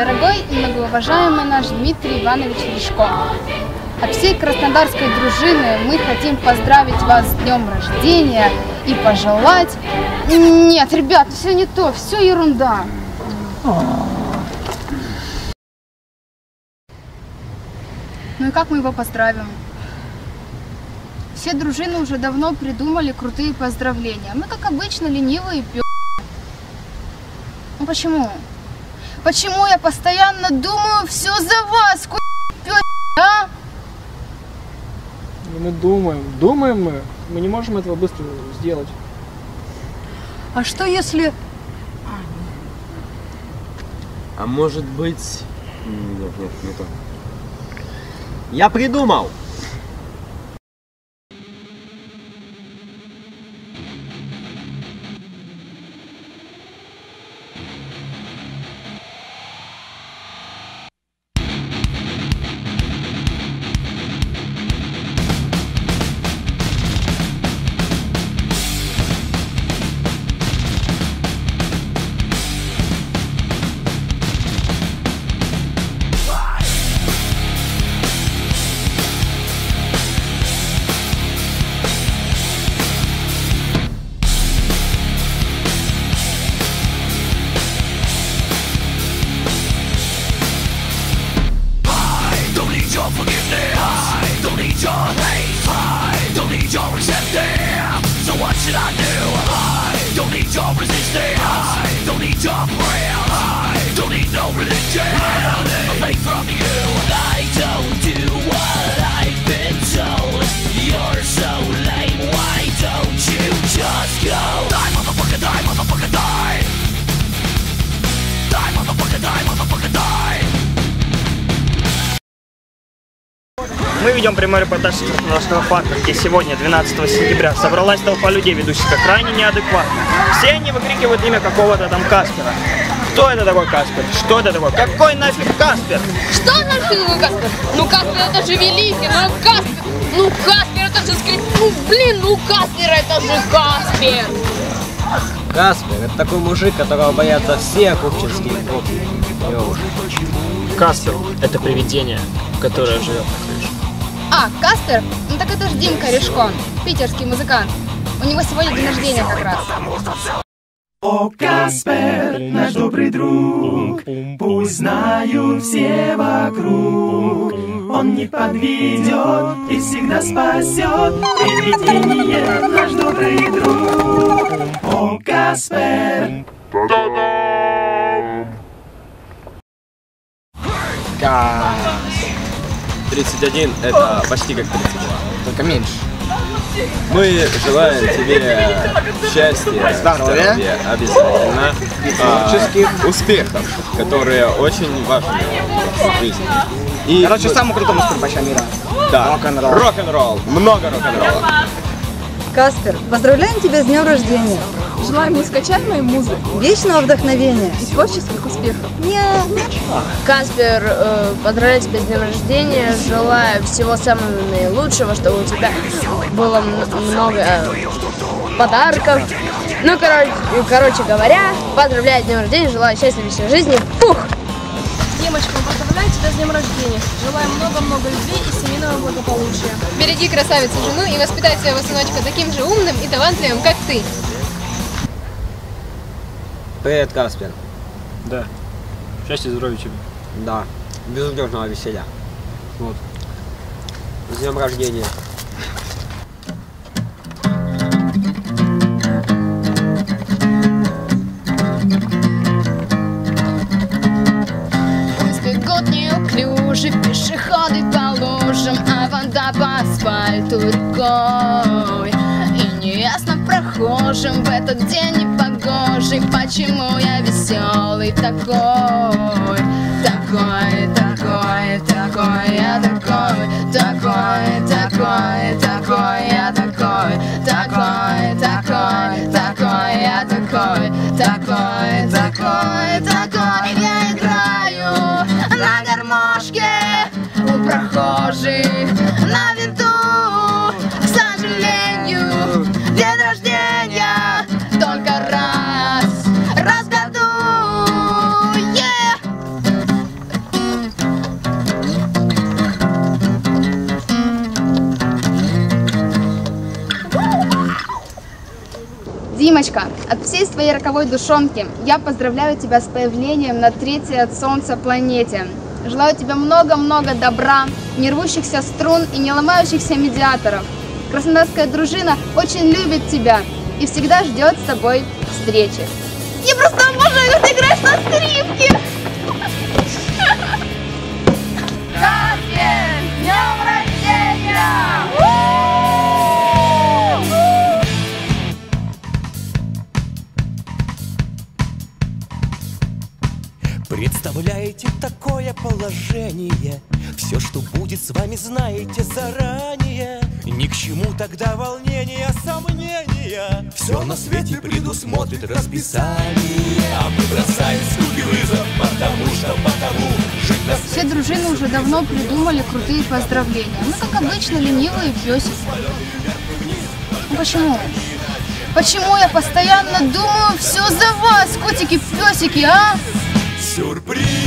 Дорогой и многоуважаемый наш Дмитрий Иванович Рижко, от всей краснодарской дружины мы хотим поздравить вас с днем рождения и пожелать... Нет, ребят, все не то, все ерунда. Ну и как мы его поздравим? Все дружины уже давно придумали крутые поздравления. Мы, как обычно, ленивые пи***. Ну почему? Почему я постоянно думаю все за вас, ку***, а? Ну, Мы думаем, думаем мы, мы не можем этого быстро сделать. А что если... А может быть... Нет, нет, не то. Я придумал! religion. Real, I don't need no religion. I don't need a faith from you. Мы ведем прямой репортаж с Краснодарского парка, где сегодня, 12 сентября, собралась толпа людей, ведущих крайне неадекватно. Все они выкрикивают имя какого-то там Каспера. Кто это такой Каспер? Что это такое? Какой нафиг Каспер? Что нафиг такое Каспер? Ну Каспер это же великий, ну Каспер, ну Каспер это же скрип, ну блин, ну Каспер это же Каспер. Каспер, это такой мужик, которого боятся все купчинские девушки. Каспер – это привидение, которое живет. А, Каспер? Ну так это ж Димка Решкон, питерский музыкант. У него сегодня день рождения как раз. О, Каспер, наш добрый друг, пусть знают все вокруг. Он не подведет и всегда спасет привидение, наш добрый друг. О, Каспер, Газ. 31 это почти как 32. Только меньше. Мы желаем тебе счастья, здоровья, обязательно, а, успехов, которые очень важны в жизни. И Короче, самый крутой скрипача мира. да, рок-н-ролл. рок-н-ролл, много рок-н-ролла. Каспер, поздравляем тебя с днем рождения. Желаем нескачаемой музыки Вечного вдохновения. и творческих успехов. Каспер, э, поздравляю тебя с днем рождения. Желаю всего самого наилучшего, чтобы у тебя было много э, подарков. Ну, короче, короче говоря, поздравляю с днем рождения, желаю счастья в всей жизни. Пух! Демочка, мы поздравляем тебя с днем рождения. Желаем много-много любви и семейного благополучия. Береги красавицу жену и воспитай своего сыночка таким же умным и талантливым, как ты. Привет, Каспер. Да. Счастья и здоровья тебе. Да, безудержного веселья. Вот. С днем рождения. Бегут неуклюже пешеходы по лужам, а вода по асфальту рекой. И неясно прохожим в этот день непогожий, почему я веселый такой. Такой, такой, такой, я такой, такой, такой, такой, я такой, такой, такой, такой, я такой, такой, такой, такой, я играю на гармошке у прохожих Димочка, от всей своей роковой душонки я поздравляю тебя с появлением на третьей от Солнца планете. Желаю тебе много-много добра, не рвущихся струн и не ломающихся медиаторов. Краснодарская дружина очень любит тебя и всегда ждет с тобой встречи. Я просто обожаю, как ты играешь на скрипке! Представляете такое положение Все, что будет с вами, знаете заранее Ни к чему тогда волнения, сомнения Все на свете предусмотрит расписание А мы бросаем скуки вызов, потому что потому Все дружины уже давно придумали крутые поздравления. Мы, как обычно, ленивые песики. Ну почему? Почему я постоянно думаю все за вас, котики-песики, а? Сюрприз,